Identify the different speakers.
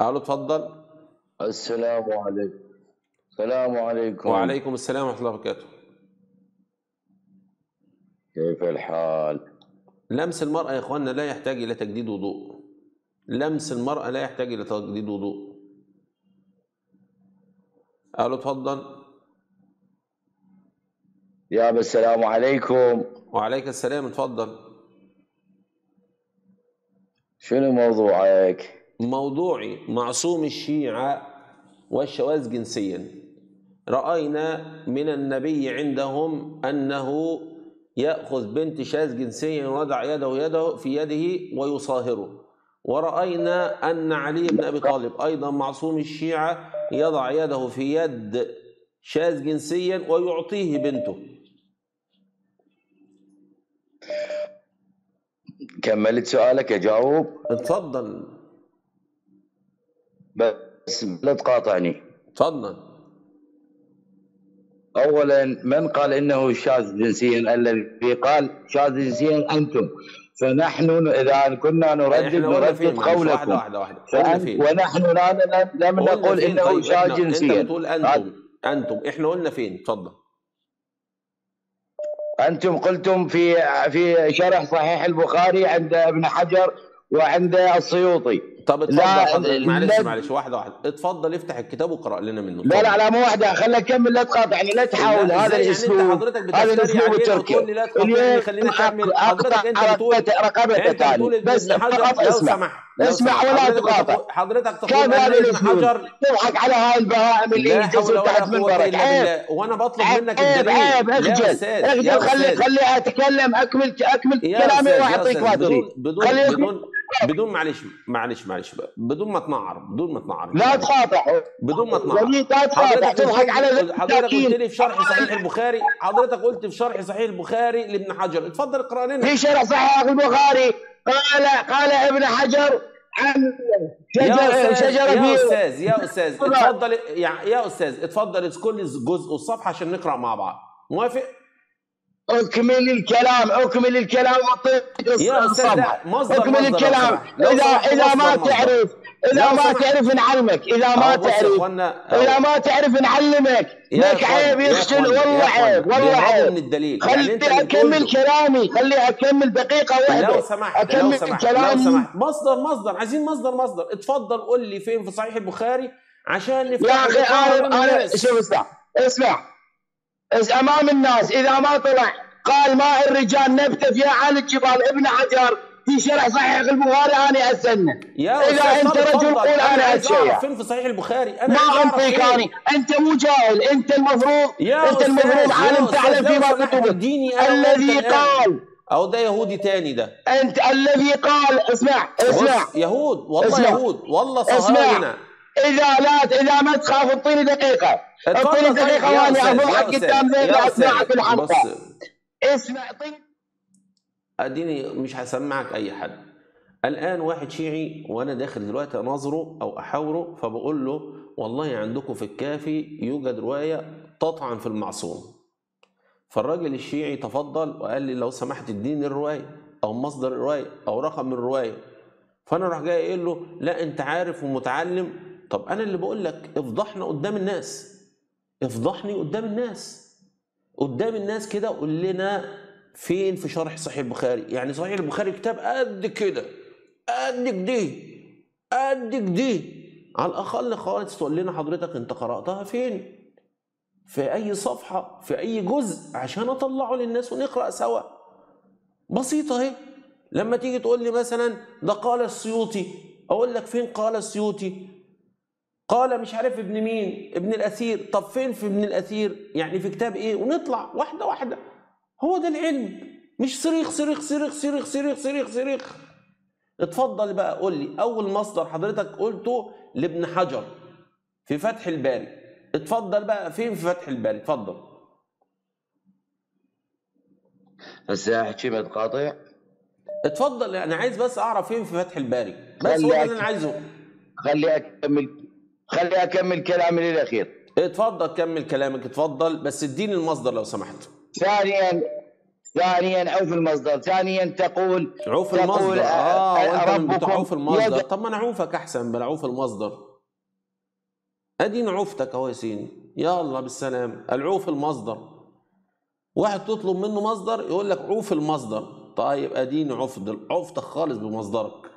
Speaker 1: ألو اتفضل.
Speaker 2: السلام عليكم. السلام عليكم.
Speaker 1: وعليكم السلام ورحمة الله وبركاته.
Speaker 2: كيف الحال؟
Speaker 1: لمس المرأة يا إخواننا لا يحتاج إلى تجديد وضوء. لمس المرأة لا يحتاج إلى تجديد وضوء. ألو اتفضل.
Speaker 2: يا السلام عليكم.
Speaker 1: وعليك السلام اتفضل.
Speaker 2: شنو موضوعك؟
Speaker 1: موضوعي معصوم الشيعة والشواذ جنسيا. رأينا من النبي عندهم أنه يأخذ بنت شاذ جنسيا ويضع يده يده في يده ويصاهره. ورأينا أن علي بن أبي طالب أيضا معصوم الشيعة يضع يده في يد شاذ جنسيا ويعطيه بنته.
Speaker 2: كملت سؤالك أجاوب
Speaker 1: اتفضل.
Speaker 2: بس لا تقاطعني.
Speaker 1: اتفضل
Speaker 2: أولا من قال إنه شاذ جنسيا الذي قال شاذ جنسيا أنتم. فنحن إذا كنا نردد نردد
Speaker 1: واحدة
Speaker 2: قولكم.
Speaker 1: واحدة واحدة فين
Speaker 2: ونحن لا لم,
Speaker 1: فين؟
Speaker 2: إنه
Speaker 1: طيب
Speaker 2: شاذ
Speaker 1: إحنا أنت
Speaker 2: جنسيا
Speaker 1: بتقول أنتم. أنتم. إحنا قلنا فين؟ اتفضل
Speaker 2: أنتم قلتم في في شرح صحيح البخاري عند ابن حجر وعند السيوطي.
Speaker 1: طب اتفضل
Speaker 2: لا،
Speaker 1: معلش معلش واحدة واحدة. اتفضل افتح الكتاب وقرا لنا منه.
Speaker 2: لا لا. لا مو واحدة خليك كمل لا تقاطعني لا تحاول هذا
Speaker 1: يعني
Speaker 2: الأسلوب
Speaker 1: أنت حضرتك
Speaker 2: هذا
Speaker 1: علينا
Speaker 2: التركي.
Speaker 1: لا تقاطعني خليني اكمل حضرتك
Speaker 2: أنت
Speaker 1: بتقول
Speaker 2: رقبتك-
Speaker 1: ابن
Speaker 2: بس فقط اسمع. اسمع. ولا تقاطع.
Speaker 1: حضرتك تقول ان حجر
Speaker 2: تضحك على هاي البهائم اللي
Speaker 1: ولا
Speaker 2: تحت منبرك. عيب
Speaker 1: وأنا بطلب منك
Speaker 2: عيب عيب. اخجل اخجل خلي
Speaker 1: أستاذ.
Speaker 2: خلي أتكلم أكمل
Speaker 1: أكمل
Speaker 2: كلامي
Speaker 1: وأعطيك
Speaker 2: ما تريد
Speaker 1: بدون بدون معلش معلش معلش بدون ما تنعر بدون ما تنعر
Speaker 2: لا تقاطع
Speaker 1: بدون ما تنعر
Speaker 2: وليد لا
Speaker 1: حضرتك
Speaker 2: تضحك على
Speaker 1: حضرتك قلت لي في شرح صحيح البخاري حضرتك قلت في شرح صحيح البخاري لابن حجر. اتفضل اقرأ لنا.
Speaker 2: في شرح صحيح البخاري قال قال ابن حجر عن
Speaker 1: يا
Speaker 2: شجر
Speaker 1: أستاذ
Speaker 2: شجره
Speaker 1: يا أستاذ يا أستاذ اتفضل يا يا أستاذ اتفضل اذكر لي جزء والصفحه عشان نقرأ مع بعض. موافق؟
Speaker 2: اكمل الكلام اكمل الكلام واعطيك
Speaker 1: يا أستاذ مصدر
Speaker 2: اكمل
Speaker 1: مصدر لو
Speaker 2: الكلام
Speaker 1: سمحت. لو
Speaker 2: إذا
Speaker 1: سمحت
Speaker 2: إذا ما
Speaker 1: مصدر. مصدر.
Speaker 2: تعرف إذا
Speaker 1: لو
Speaker 2: ما
Speaker 1: سمحت.
Speaker 2: تعرف نعلمك
Speaker 1: إذا
Speaker 2: ما
Speaker 1: يا
Speaker 2: تعرف. إذا ما تعرف نعلمك.
Speaker 1: يا
Speaker 2: لك عيب
Speaker 1: يا يا
Speaker 2: والله عيب والله عيب.
Speaker 1: من الدليل. يعني
Speaker 2: خلي
Speaker 1: أكمل
Speaker 2: كلامي خلي أكمل دقيقة واحدة
Speaker 1: لو سمحت لو
Speaker 2: أكمل
Speaker 1: سمحت لو
Speaker 2: كلامي.
Speaker 1: سمحت. مصدر مصدر. عايزين مصدر مصدر. اتفضل قول لي فين في صحيح البخاري عشان
Speaker 2: يا
Speaker 1: نفتح
Speaker 2: أخي
Speaker 1: ونقارن
Speaker 2: أنا
Speaker 1: أنا.
Speaker 2: شوف اسمع. اسمع. اس- أمام الناس اذا ما طلع قال ماء الرجال نبته في اعالي الجبال ابن حجر في شرح صحيح البخاري أنا
Speaker 1: يا
Speaker 2: إذا
Speaker 1: أنت
Speaker 2: رجل. قول
Speaker 1: أنا
Speaker 2: اتشيع
Speaker 1: فين في صحيح البخاري أنا
Speaker 2: ما
Speaker 1: أنطيك.
Speaker 2: أنا أنت مو جاهل أنت المفروض
Speaker 1: أنت
Speaker 2: المفروض عالم تعلم فيما
Speaker 1: وأنت
Speaker 2: الذي. قال
Speaker 1: أو ده يهودي تاني ده
Speaker 2: أنت الذي قال اسمع اسمع
Speaker 1: يهود والله
Speaker 2: اسمع.
Speaker 1: يهود والله. صهاينه
Speaker 2: إذا لا إذا ما تخاف اعطيني
Speaker 1: دقيقة.
Speaker 2: اعطيني
Speaker 1: طيب دقيقة
Speaker 2: وأنا
Speaker 1: أستاذ،
Speaker 2: قدام
Speaker 1: يا
Speaker 2: اسمعك
Speaker 1: الحلقة.
Speaker 2: اسمع اعطيني
Speaker 1: أديني مش هسمعك أي حد. الآن واحد شيعي وأنا داخل دلوقتي أناظره أو أحاوره فبقول له والله عندكم في الكافي يوجد رواية تطعن في المعصوم. فالراجل الشيعي تفضل وقال لي لو سمحت اديني الرواية أو مصدر الرواية أو رقم الرواية. فأنا راح جاي قايل له لا أنت عارف ومتعلم طب أنا اللي بقول لك افضحنا قدام الناس افضحني قدام الناس. قدام الناس كده قول لنا فين في شرح صحيح البخاري؟ يعني صحيح البخاري كتاب قد كده قد كده قد كده. على الأقل خالص تقول لنا حضرتك أنت قرأتها فين؟ في أي صفحة؟ في أي جزء؟ عشان أطلعه للناس ونقرأ سوا. بسيطة أهي. لما تيجي تقول لي مثلا ده قال السيوطي أقول لك فين قال السيوطي؟ قال مش عارف ابن مين ابن الأثير. طب فين في ابن الأثير؟ يعني في كتاب إيه؟ ونطلع واحدة واحدة. هو ده العلم. مش صريخ صريخ صريخ صريخ صريخ صريخ صريخ. اتفضل بقى قول لي. أول مصدر حضرتك قلته لابن حجر في فتح الباري. اتفضل بقى فين في فتح الباري؟ اتفضل.
Speaker 2: هسه احكي ما تقاطع
Speaker 1: اتفضل أنا عايز بس أعرف فين في فتح الباري. بس هو اللي أنا عايزه.
Speaker 2: خلي أكمل. خلي أكمل كلامي للأخير.
Speaker 1: اتفضل كمل كلامك اتفضل. بس اديني المصدر لو سمحت.
Speaker 2: ثانيا ثانيا عوف المصدر. ثانيا تقول
Speaker 1: عوف
Speaker 2: تقول
Speaker 1: المصدر. آه وأنت من بتوع
Speaker 2: ربكم
Speaker 1: عوف المصدر.
Speaker 2: يد-
Speaker 1: طب ما أنا عوفك أحسن بلا عوف المصدر. أديني عوفتك أهو يا سيدي يلا بالسلام. العوف المصدر. واحد تطلب منه مصدر يقول لك عوف المصدر. طيب أديني عفد عفتك خالص بمصدرك.